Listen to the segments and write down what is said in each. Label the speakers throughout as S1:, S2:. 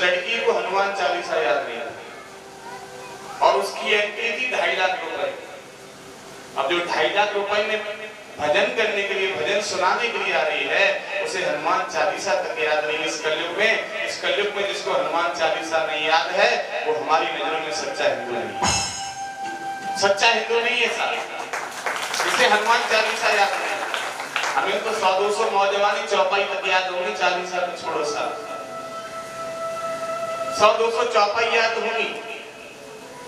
S1: लड़की को हनुमान चालीसा याद नहीं था और उसकी एंट्री थी ढाई लाख रुपए। अब जो ढाई लाख रुपए में भजन करने के लिए, भजन सुनाने के लिए आ रही है, उसे हनुमान चालीसा तक याद नहीं। इस कलयुग में, इस कलयुग में जिसको हनुमान चालीसा नहीं याद है, वो हमारी नज़रों में सच्चा हिंदू नहीं है। सच्चा हिंदू नहीं है साहब इसे हनुमान चालीसा याद नहीं हमें तो सौ दो सौ नौजवानी चौपाई तक याद होगी, चालीसा तो छोड़ो साहब सौ दो सौ चौपाई याद होंगी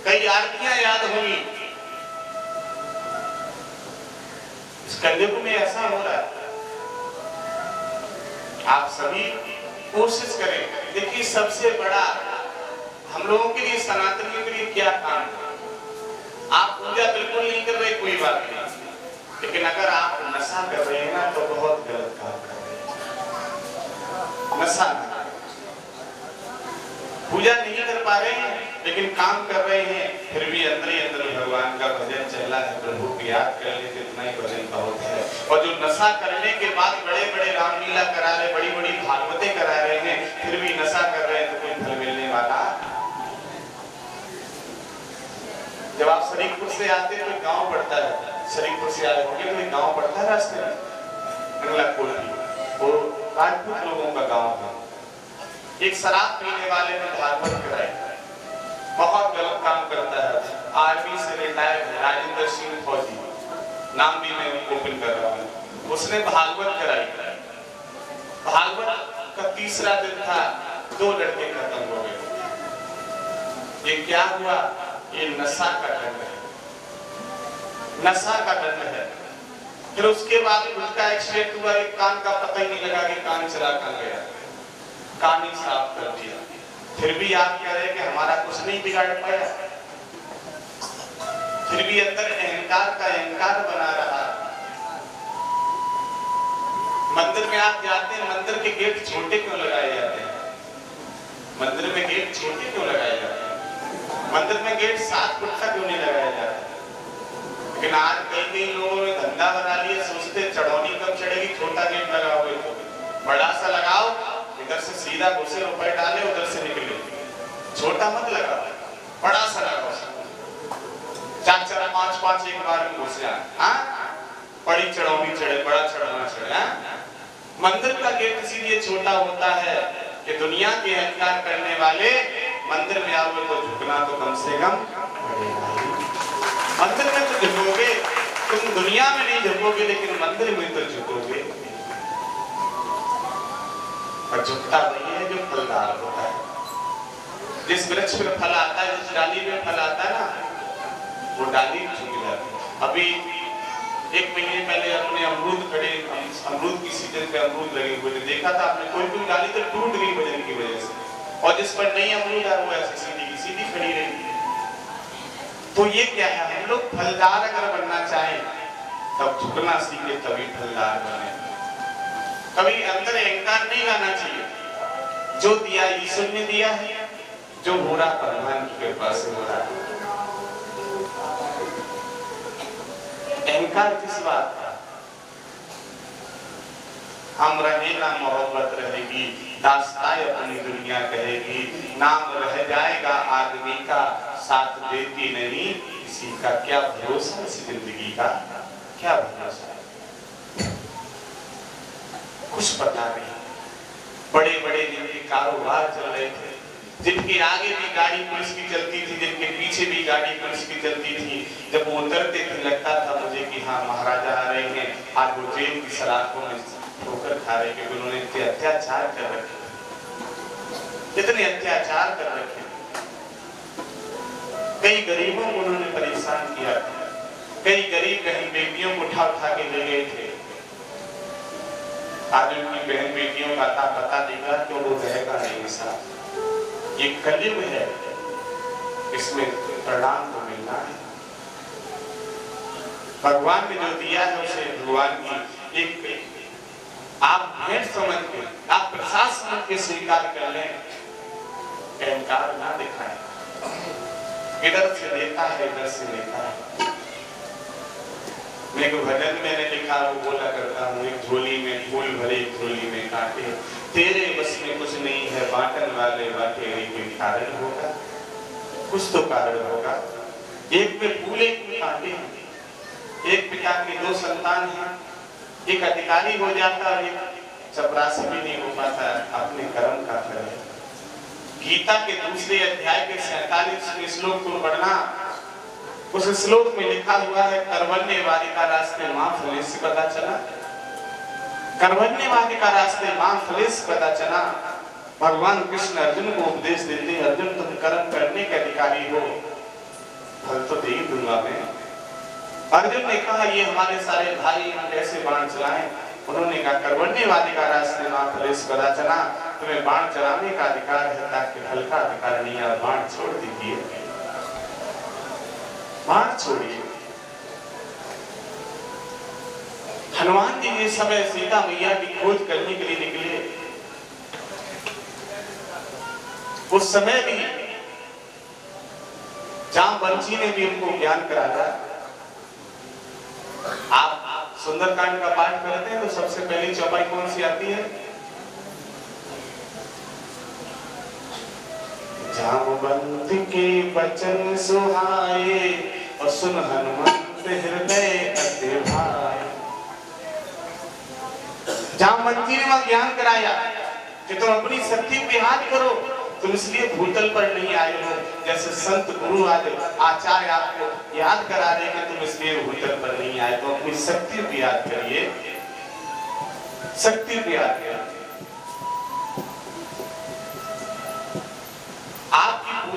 S1: कई आरतियाँ याद होंगी इस कलयुग में ऐसा हो रहा है। आप सभी कोशिश करें। देखिए, सबसे बड़ा हम लोगों के लिए, सनातनियों के लिए क्या काम है? आप पूजा बिल्कुल नहीं कर रहे, कोई बात नहीं। लेकिन अगर आप नशा कर रहे हैं ना तो बहुत गलत काम कर रहे हैं। नशा पूजा नहीं कर पा रहे हैं, लेकिन काम कर रहे हैं। फिर भी अंदर ही अंदर भगवान का भजन चल रहा है, प्रभु की याद कर ले कितना ही भजन बहुत है। और जो नशा करने के बाद बड़े बड़े रामलीला करा रहे बड़ी बड़ी भागवतें करा रहे हैं, फिर भी नशा कर रहे हैं तो कोई फल मिलने वाला? जब आप शरीफपुर से आते हैं तो गाँव पड़ता है। शरीफपुर से आए होंगे तो गाँव पड़ता है रास्ते में। वो राजपूत लोगों का गाँव था। एक शराब पीने वाले ने भागवत कराई बहुत गलत काम करता है। आर्मी से रिटायर है, राजेंद्र सिंह फौजी। नाम भी मैं ओपन कर रहा हूँ। उसने भागवत कराई भागवत का तीसरा दिन था, दो लड़के खत्म हो गए। ये क्या हुआ? ये नशा का दंड है। नशा का दंड है। फिर उसके बाद उसका एक्सीडेंट हुआ, एक कान का पता ही नहीं लगा कि कान चला कहाँ गया। कान साफ़ कर दिया। फिर भी आप कह रहे हैं कि हमारा कुछ नहीं बिगाड़ पाया? फिर भी अंदर अहंकार का अहंकार बना रहा। मंदिर में आप जाते हैं, मंदिर के गेट छोटे क्यों लगाए जाते हैं? मंदिर में गेट छोटे क्यों लगाए जाते हैं? मंदिर में गेट सात फुट का क्यों नहीं लगाया जाता? लेकिन आज कई कई लोगों ने धंधा बना लिया, सोचते चढ़ौनी कब चढ़ेगी, छोटा गेट लगाओगे तो। बड़ा सा लगाओ इधर से सीधा घुसे रुपए डाले, उधर से निकले। छोटा मत लगा, बड़ा सा लगाओ चार चार पाँच पाँच एक बार में घुस जाए। हाँ? बड़ी चढ़ौनी चढ़े, बड़ा चढ़ाना चढ़े हाँ? मंदिर का गेट इसीलिए छोटा होता है कि दुनिया के अहंकार करने वाले मंदिर में आओगे तो झुकना तो कम से कम मंदिर में तो झुकोगे, तुम दुनिया में नहीं झुकोगे, लेकिन मंदिर में तो झुकोगे। और झुकता वही है जो फलदार होता है। जिस वृक्ष में फल आता है, जिस डाली में फल आता है ना, वो डाली झुक जाती है। अभी एक महीने पहले अपने अमरूद खड़े, अमरूद की सीज़न पे अमरूद लगे हुए थे। देखा था आपने, कोई कोई डाली तो टूट गई वज़न की वजह से। और जिस पर नहीं अमरूद आ वो ऐसी सीधी की सीधी खड़ी रही तो ये क्या है? हम लोग फलदार अगर बनना चाहें, तब झुकना सीखे, तभी फलदार बने। कभी अंदर अहंकार नहीं लाना चाहिए। जो दिया ईश्वर ने दिया है, जो हो रहा भगवान की कृपा से हो रहा है। अहंकार किस बात हम रहे ना मोहब्बत रहेगी दास्ताए अपनी दुनिया कहेगी, नाम रह जाएगा आदमी का साथ देती नहीं किसी का क्या भरोसा इस ज़िंदगी का? क्या भरोसा कुछ पता नहीं बड़े बड़े जिनके कारोबार चल रहे थे। जिनके आगे भी गाड़ी पुलिस की चलती थी, जिनके पीछे भी गाड़ी पुलिस की चलती थी, जब वो उतरते थे, लगता था मुझे कि हाँ महाराजा आ रहे हैं। आज वो जेल की सलाखों में ठोकर खा रहे क्योंकि उन्होंने इतने अत्याचार कर रखे इतने अत्याचार कर रखे कई गरीबों को उन्होंने परेशान किया कई गरीब कहीं बेटियों को उठा उठा के ले गए थे। आज उनकी बहन बेटियों का पता देगा वो रहेगा ये कलयुग है, इसमें प्रणाम को मिलना है। भगवान ने जो दिया है उसे भगवान की एक, आप भेंट समझ के, आप प्रसाद समझ के स्वीकार कर लें, अहंकार ना दिखाएँ। इधर से देता है, इधर से लेता है। एक भजन मैंने लिखा, वो बोला करता हूँ, एक झोली में, फूल भरे झोली में कांटे। तेरे बस में कुछ नहीं है, बांटन वाले बाटे कारण होगा। कुछ तो कारण होगा। एक में फूल कांटे, एक पिता के दो संतान हैं। एक अधिकारी हो जाता एक चपरासी भी नहीं हो पाता, अपने कर्म का फल गीता के दूसरे अध्याय के सैतालीसवें श्लोक को पढ़ना। उस श्लोक में लिखा हुआ है करवन्य वादी का रास्ते माँ फले से पता चला करवन्य वादी का रास्ते माँ फले से पता चला भगवान कृष्ण अर्जुन को उपदेश देते अर्जुन, तुम कर्म करने के अधिकारी हो। फल तो दे दूँगा मैं। अर्जुन ने कहा, ये हमारे सारे भाई हम कैसे बाण चलाएँ? उन्होंने कहा करवन्य वादी का रास्ते माँ फले से पता चला तुम्हें बाण चलाने का अधिकार है, ताकि हल्का अधिकार नहीं है बाण छोड़ दीजिए। बाण छोड़िए हनुमान जी जिस समय सीता मैया की खोज करने के लिए निकले, उस समय भी जहाँ बंशी ने भी उनको ज्ञान कराया। आप सुंदरकांड का पाठ करते हैं तो सबसे पहली चौपाई कौन सी आती है? जामवंत के बचन सुहाए और सुन हनुमंत हृदय अति भाई जामवंत जी ने वहाँ ज्ञान कराया कि तुम अपनी शक्ति पे याद करो, तुम इसलिए भूतल पर नहीं आए हो, जैसे संत गुरु आज आचार्य आपको याद करा रहे कि तुम इसलिए भूतल पर नहीं आए तो अपनी शक्ति पे याद करिए। शक्ति पे याद करिए।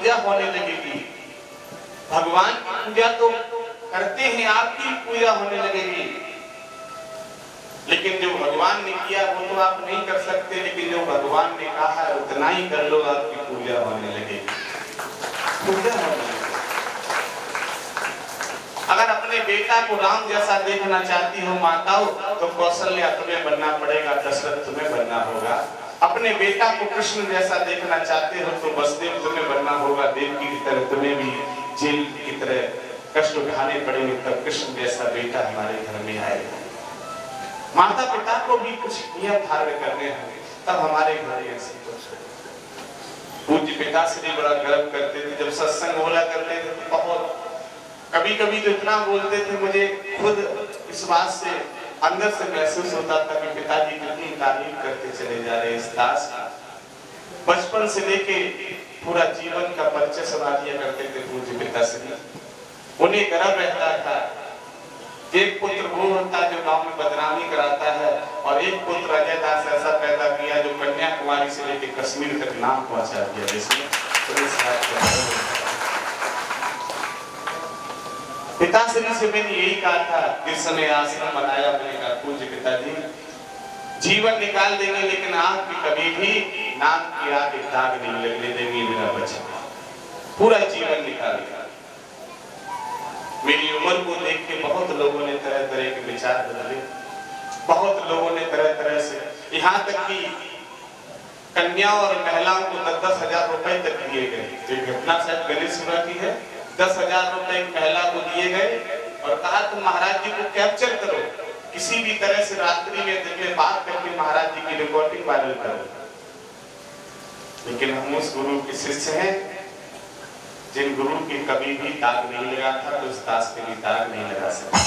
S1: पूजा होने लगेगी भगवान की पूजा तो करते हैं आपकी पूजा होने लगेगी लेकिन जो भगवान ने किया, वो तो आप नहीं कर सकते, लेकिन जो भगवान ने कहा है उतना ही कर लो, आपकी पूजा होने लगेगी पूजा होने लगेगी अगर अपने बेटा को राम जैसा देखना चाहती हो माताओं तो कौशल्या तुम्हें बनना पड़ेगा, दशरथ तुम्हें बनना होगा। अपने बेटा को कृष्ण जैसा देखना चाहते हो तो बसदेव तुम्हें बनना होगा देवकी की तरह तुम्हें भी जेल की तरह कष्ट उठाने पड़ेंगे तब कृष्ण जैसा बेटा हमारे घर में आएगा। माता पिता को भी कुछ नियम धारण करने होंगे, तब हमारे घर ऐसे पूज्य पिता से भी बड़ा गर्व करते थे, जब सत्संग बोला करते थे तो बहुत कभी कभी तो इतना बोलते थे मुझे खुद इस बात से अंदर से महसूस होता था कि पिताजी कितनी तारीफ़ करते चले जा रहे इस दास बचपन से लेके पूरा जीवन का परिचय सुना दिया करते थे पूज्य पिता से उन्हें गर्व रहता था। एक पुत्र वो होता है जो गाँव में बदनामी कराता है और एक पुत्र अजय दास ऐसा पैदा किया जो कन्याकुमारी से लेकर कश्मीर तक नाम पहुँचा दिया जिसमें पिताश्री से मैंने यही कहा था, जिस समय आश्रम बनाया, मैंने कहा, पूज्य पिताजी, जीवन निकाल देंगे, लेकिन आपकी कभी भी नाम की आग दाग नहीं लगने देंगे, मेरा बच्चा। पूरा जीवन निकाल मेरी उम्र को देख के बहुत लोगों ने तरह तरह के विचार बदले। बहुत लोगों ने तरह तरह से, यहाँ तक कि कन्या और महिलाओं को दस दस हज़ार रुपए तक दिए गए। घटना शायद गणेशपुरा की है। दस हज़ार रुपए महिला को दिए गए। और कहा तुम महाराज जी को कैप्चर करो। किसी भी तरह से रात्रि में दिन में बात करके महाराज जी की रिकॉर्डिंग वायरल करो। लेकिन हम उस गुरु के शिष्य हैं, जिन गुरु की कभी भी दाग नहीं लगा था तो उस दास के भी दाग नहीं लगा सकता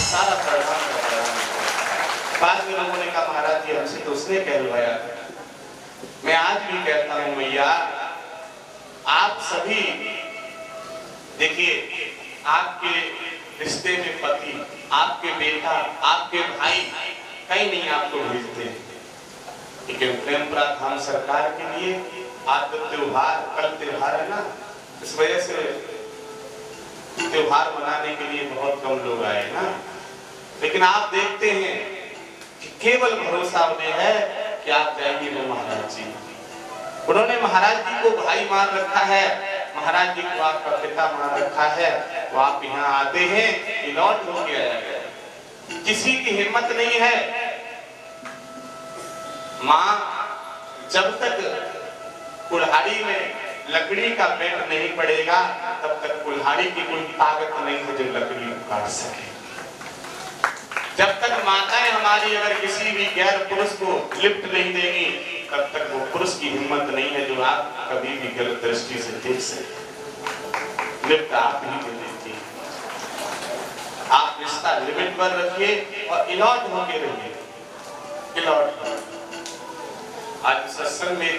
S1: सारा प्रणाम बाद में लोगों ने कहा, महाराज जी, हमसे तो उसने कहलवाया मैं आज भी कहता हूँ, भैया, आप सभी देखिए, आपके रिश्ते में पति, आपके बेटा, आपके भाई कहीं नहीं आपको भेजते लेकिन प्रेम प्राधान सरकार के लिए आज त्योहार, कल त्योहार है ना, इस वजह से त्योहार मनाने के लिए बहुत कम लोग आए ना। लेकिन आप देखते हैं कि केवल भरोसा उन्हें है कि आप जाएँगे वो महाराज जी। उन्होंने महाराज जी को भाई मान रखा है। महाराज जी को आपका पिता मान रखा है, वो आप यहाँ आते हैं लौट हो गया किसी की हिम्मत नहीं है। माँ, जब तक कुल्हाड़ी में लकड़ी का पेट नहीं पड़ेगा, तब तक कुल्हाड़ी की कोई ताकत नहीं है जो लकड़ी काट सके। जब तक माताएँ हमारी अगर किसी भी गैर पुरुष को लिफ्ट नहीं देंगी तब तक वो पुरुष की हिम्मत नहीं है जो आप कभी भी गलत दृष्टि से देख सके। लिफ्ट आप ही दे देती। आप रिश्ता लिमिट पर रखिए और इलॉट होके रहिए। इलॉट आज सत्संग में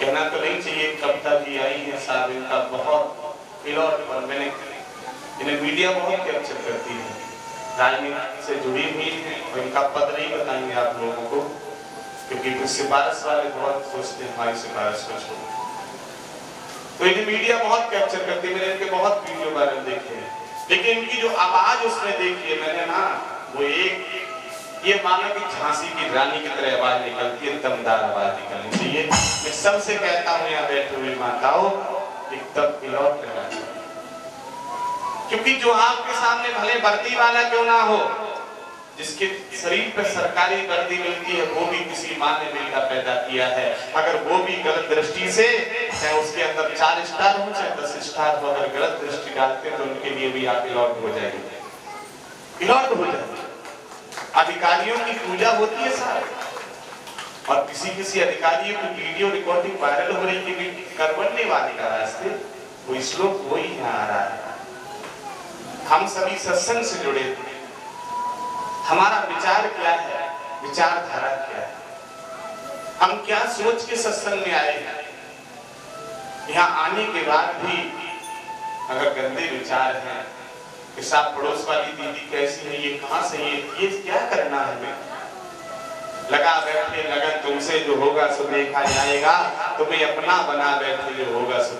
S1: कहना तो नहीं चाहिए कविता भी आई है साहब इनका बहुत इलॉट पर मैंने इन्हें मीडिया बहुत कैप्चर करती है। राजनीति से जुड़ी हुई है, और इनका पद नहीं बताएँगे आप लोगों को। क्योंकि कुछ सिफारिश वाले बहुत सोचते हैं हमारी सिफारिश को छोड़। तो इन्हें मीडिया बहुत कैप्चर करती है, मैंने इनके बहुत वीडियो वायरल देखे हैं। लेकिन इनकी जो आवाज़ उसमें देखी है, मैंने ना, वो एक, ये मानो कि झांसी की रानी की तरह आवाज़ निकलती है, दमदार आवाज़ निकलनी चाहिए। मैं सबसे कहता हूँ, यहाँ बैठे हुए माताओं एकदम पिलौट करना चाहिए क्योंकि जो आपके सामने भले वर्दी वाला क्यों ना हो जिसके शरीर पर सरकारी वर्दी मिलती है, वो भी किसी माँ ने मिलकर पैदा किया है। अगर वो भी गलत दृष्टि से चाहे उसके अंदर चार स्टार हो, चाहे दस स्टार हो, अगर गलत दृष्टि डालते हैं तो उनके लिए भी आप इलॉट हो जाएँगे इलॉट हो जाएँगे अधिकारियों की पूजा होती है सारे। और किसी किसी अधिकारियों की वीडियो रिकॉर्डिंग वायरल हो रही है करवटने वाले का रास्ते, वो श्लोक वही यहाँ आ रहा है। हम सभी सत्संग से जुड़े थे हमारा विचार क्या है? विचारधारा क्या है? हम क्या सोच के सत्संग में आए हैं? यहाँ आने के बाद भी अगर गंदे विचार हैं, कि साहब पड़ोस वाली दीदी कैसी है, ये कहाँ से ये ये क्या करना है हमें? लगा बैठे लगन तुमसे जो होगा सो देखा जाएगा तुम्हें अपना बना बैठे जो होगा सो